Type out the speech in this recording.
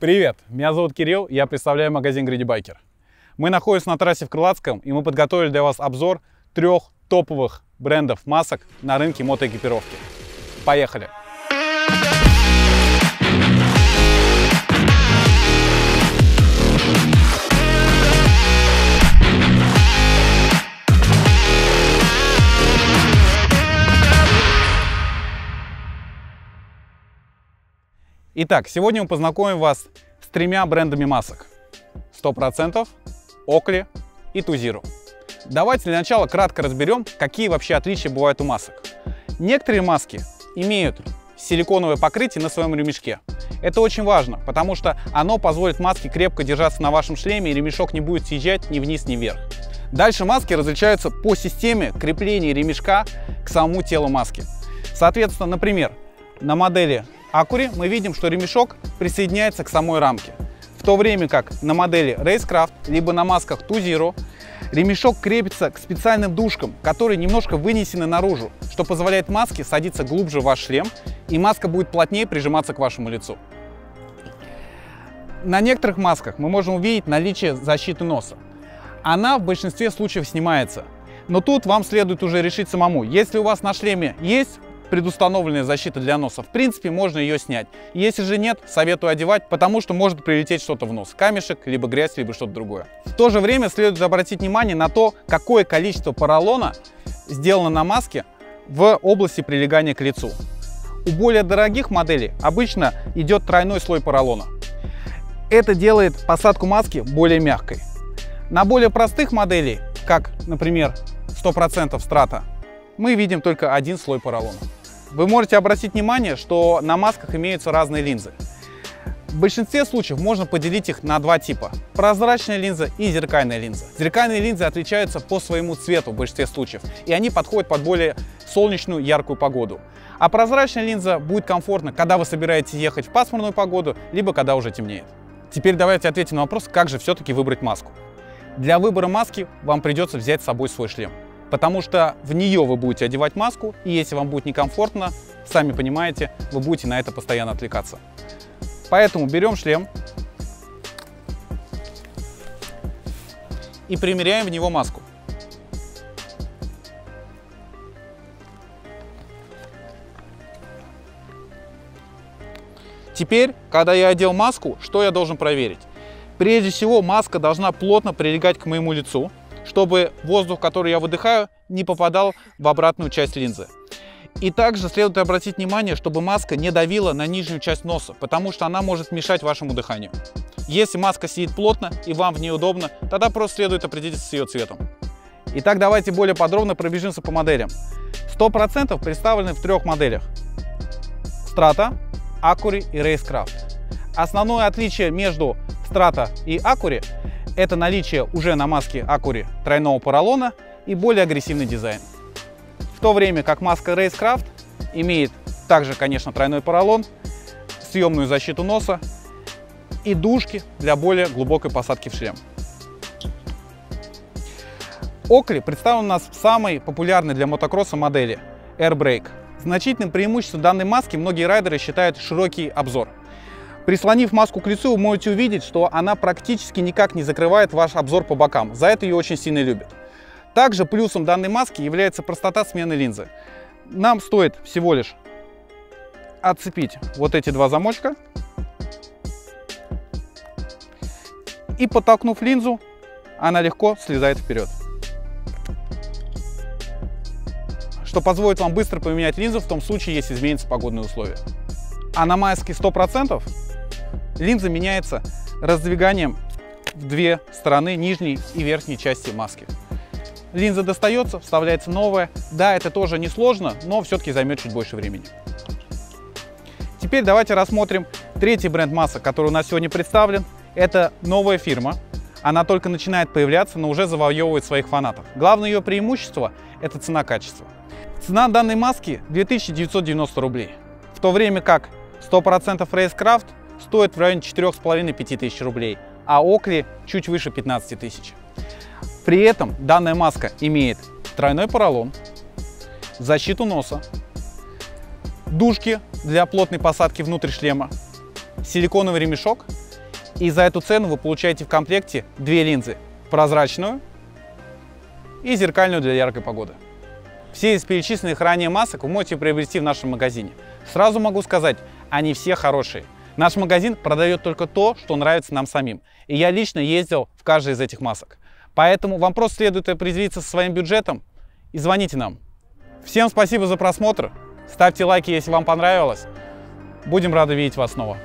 Привет, меня зовут Кирилл, я представляю магазин Гриди Байкер. Мы находимся на трассе в Крылатском, и мы подготовили для вас обзор трех топовых брендов масок на рынке мотоэкипировки. Поехали! Итак, сегодня мы познакомим вас с тремя брендами масок. 100%, Oakley и Tuziro. Давайте для начала кратко разберем, какие вообще отличия бывают у масок. Некоторые маски имеют силиконовое покрытие на своем ремешке. Это очень важно, потому что оно позволит маске крепко держаться на вашем шлеме и ремешок не будет съезжать ни вниз, ни вверх. Дальше маски различаются по системе крепления ремешка к самому телу маски. Соответственно, например, на модели Acuri мы видим, что ремешок присоединяется к самой рамке. В то время как на модели Racecraft, либо на масках Tuzero, ремешок крепится к специальным дужкам, которые немножко вынесены наружу, что позволяет маске садиться глубже в ваш шлем, и маска будет плотнее прижиматься к вашему лицу. На некоторых масках мы можем увидеть наличие защиты носа. Она в большинстве случаев снимается, но тут вам следует уже решить самому. Если у вас на шлеме есть предустановленная защита для носа. В принципе, можно ее снять. Если же нет, советую одевать, потому что может прилететь что-то в нос. Камешек, либо грязь, либо что-то другое. В то же время следует обратить внимание на то, какое количество поролона сделано на маске в области прилегания к лицу. У более дорогих моделей обычно идет тройной слой поролона. Это делает посадку маски более мягкой. На более простых моделей, как, например, 100% страта, мы видим только один слой поролона. Вы можете обратить внимание, что на масках имеются разные линзы. В большинстве случаев можно поделить их на два типа – прозрачная линза и зеркальная линза. Зеркальные линзы отличаются по своему цвету в большинстве случаев, и они подходят под более солнечную, яркую погоду. А прозрачная линза будет комфортна, когда вы собираетесь ехать в пасмурную погоду, либо когда уже темнеет. Теперь давайте ответим на вопрос, как же все-таки выбрать маску. Для выбора маски вам придется взять с собой свой шлем потому что в нее вы будете одевать маску, и если вам будет некомфортно, сами понимаете, вы будете на это постоянно отвлекаться. Поэтому берем шлем и примеряем в него маску. Теперь, когда я одел маску, что я должен проверить? Прежде всего, маска должна плотно прилегать к моему лицу, чтобы воздух, который я выдыхаю, не попадал в обратную часть линзы. И также следует обратить внимание, чтобы маска не давила на нижнюю часть носа, потому что она может мешать вашему дыханию. Если маска сидит плотно и вам в ней удобно, тогда просто следует определиться с ее цветом. Итак, давайте более подробно пробежимся по моделям. 100% представлены в трех моделях. Strata, Acuri и Racecraft. Основное отличие между Strata и Acuri это наличие уже на маске Acuri тройного поролона и более агрессивный дизайн. В то время как маска Racecraft имеет также, конечно, тройной поролон, съемную защиту носа и дужки для более глубокой посадки в шлем. Oakley представлен у нас в самой популярной для мотокросса модели Air Brake. Значительным преимуществом данной маски многие райдеры считают широкий обзор. Прислонив маску к лицу, вы можете увидеть, что она практически никак не закрывает ваш обзор по бокам. За это ее очень сильно любят. Также плюсом данной маски является простота смены линзы. Нам стоит всего лишь отцепить вот эти два замочка и подтолкнув линзу, она легко слезает вперед. Что позволит вам быстро поменять линзу в том случае, если изменятся погодные условия. А на майске 100% Линза меняется раздвиганием в две стороны нижней и верхней части маски. Линза достается, вставляется новая. Да, это тоже несложно, но все-таки займет чуть больше времени. Теперь давайте рассмотрим третий бренд масок, который у нас сегодня представлен. Это новая фирма. Она только начинает появляться, но уже завоевывает своих фанатов. Главное ее преимущество – это цена-качество. Цена данной маски 2990 рублей. В то время как 100% Racecraft стоит в районе 4,5-5 тысяч рублей, а Окли чуть выше 15 тысяч. При этом данная маска имеет тройной поролон, защиту носа, дужки для плотной посадки внутрь шлема, силиконовый ремешок И за эту цену вы получаете в комплекте две линзы. Прозрачную и зеркальную для яркой погоды. Все из перечисленных ранее масок вы можете приобрести в нашем магазине. Сразу могу сказать, они все хорошие. Наш магазин продает только то, что нравится нам самим. И я лично ездил в каждой из этих масок. Поэтому вам просто следует определиться со своим бюджетом и звоните нам. Всем спасибо за просмотр. Ставьте лайки, если вам понравилось. Будем рады видеть вас снова.